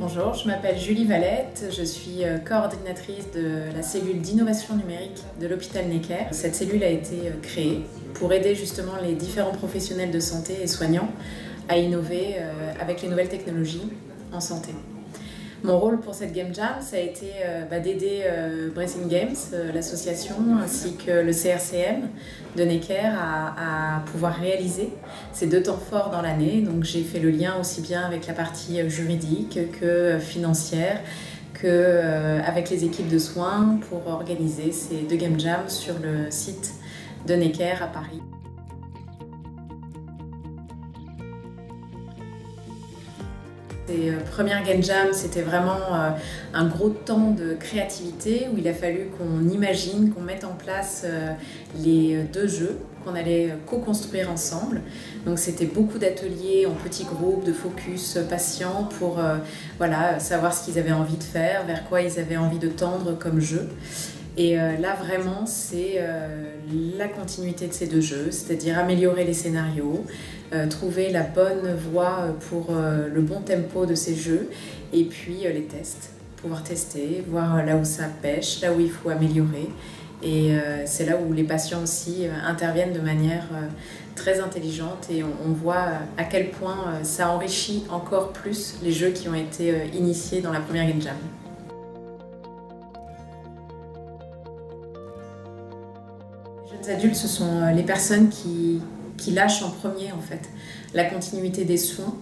Bonjour, je m'appelle Julie Valette, je suis euh, coordinatrice de la cellule d'innovation numérique de l'hôpital Necker. Cette cellule a été euh, créée pour aider justement les différents professionnels de santé et soignants à innover euh, avec les nouvelles technologies en santé. Mon rôle pour cette Game Jam, ça a été euh, bah, d'aider euh, Breathing Games, euh, l'association, ainsi que le CRCM de Necker à, pouvoir réaliser ces deux temps forts dans l'année. Donc j'ai fait le lien aussi bien avec la partie juridique que financière, que avec les équipes de soins pour organiser ces deux Game Jams sur le site de Necker à Paris. Les euh, premières Game c'était vraiment euh, un gros temps de créativité où il a fallu qu'on imagine, qu'on mette en place euh, les deux jeux qu'on allait co-construire ensemble. Donc c'était beaucoup d'ateliers en petits groupes, de focus patients pour savoir ce qu'ils avaient envie de faire, vers quoi ils avaient envie de tendre comme jeu. Et là, vraiment, c'est la continuité de ces deux jeux, c'est-à-dire améliorer les scénarios, euh, trouver la bonne voie pour euh, le bon tempo de ces jeux et puis euh, les tests, pouvoir tester, voir là où ça pêche, là où il faut améliorer. Et c'est là où les patients aussi interviennent de manière très intelligente et on, voit à quel point ça enrichit encore plus les jeux qui ont été initiés dans la première Game Jam. Les jeunes adultes, ce sont les personnes qui, qui lâche en premier en fait la continuité des soins.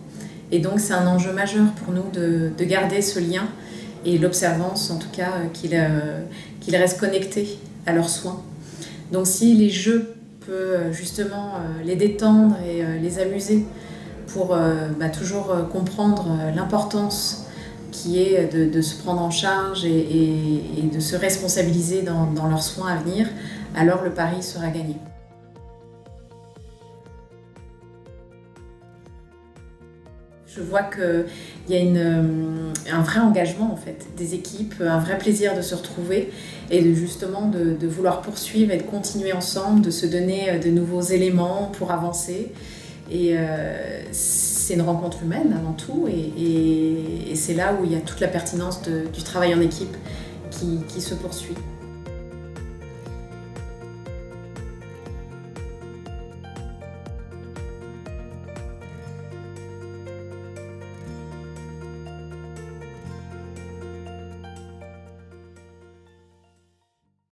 Et donc c'est un enjeu majeur pour nous de, de garder ce lien et l'observance en tout cas euh, qu'ils euh, qu'il restent connectés à leurs soins. Donc si les jeux peuvent euh, justement les détendre et les amuser pour bah, toujours comprendre l'importance qui est de, de, se prendre en charge et, de se responsabiliser dans leurs soins à venir, alors le pari sera gagné. Je vois qu'il y a euh, un vrai engagement en fait des équipes, un vrai plaisir de se retrouver et de, justement de, vouloir poursuivre et de continuer ensemble, de se donner euh, de nouveaux éléments pour avancer. Et euh, c'est une rencontre humaine avant tout et, c'est là où il y a toute la pertinence du travail en équipe qui, qui se poursuit.